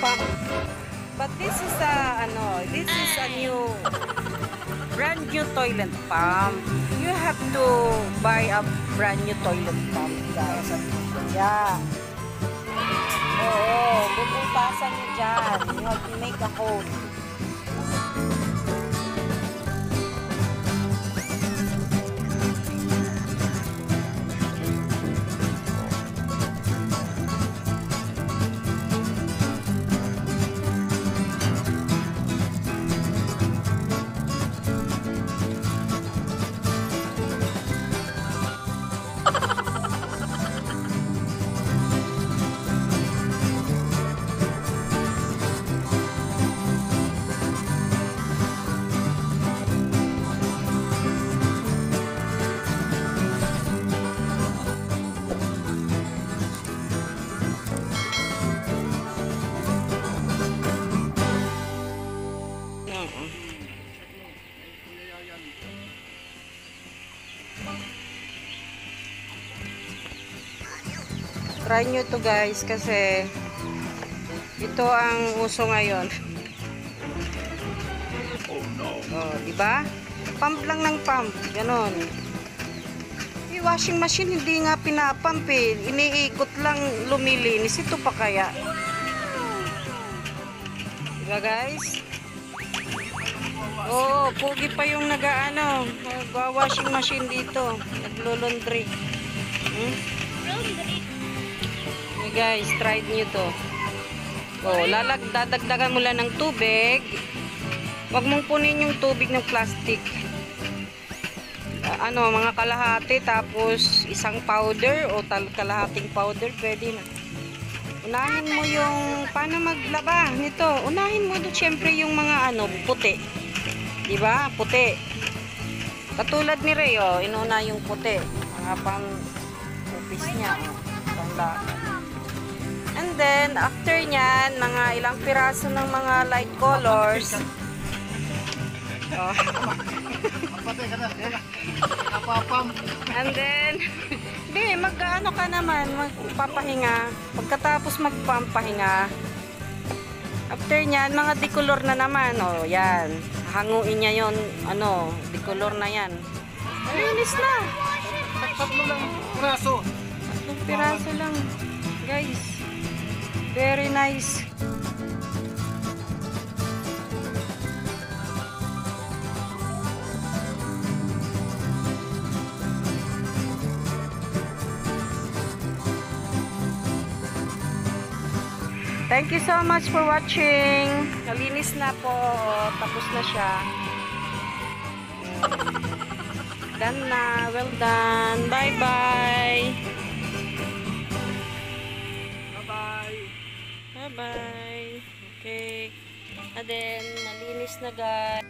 pump. But this is a, ano, this is a new, brand new toilet pump. You have to buy a brand new toilet pump, guys. Yeah. Oo, bubutasan nyo dyan. You have to make a hole. Try nyo to guys kasi ito ang uso ngayon. Oh, di ba? Pump lang ng pump, ganon. Yung washing machine hindi nga pinapump eh. Iniikot lang lumilinis. Ito pa kaya? Diba guys? Oo, pugi pa yung nag-ano, nag-washing machine dito. Naglo-laundry. Hmm? Guys, try nyo to. Oh, lalag, dadagdagan mo lang ng tubig. Huwag mong punin yung tubig ng plastic. Ah, ano, mga kalahati, tapos isang powder o tal kalahating powder, pwede na. Unahin mo yung, paano maglaba nito? Unahin mo doon, syempre yung mga ano, puti. Di ba? Puti. Katulad ni Ray, oh, inuna yung puti. Mga pang upis niya. Oh, pang then, after nyan, mga ilang piraso ng mga light colors. Oh. And then, di, mag-ano ka naman, magpapahinga. Pagkatapos magpampahinga, after nyan, mga decolor na naman. O, oh, yan. Hanguin niya yon ano, decolor na yan. Linis na. Tatlo lang braso. Tatlong piraso lang. Guys, very nice. Thank you so much for watching. Nalinis na po. Tapos na siya. Done na. Well done. Bye-bye. Bye-bye. Okay. And then, malinis na guys.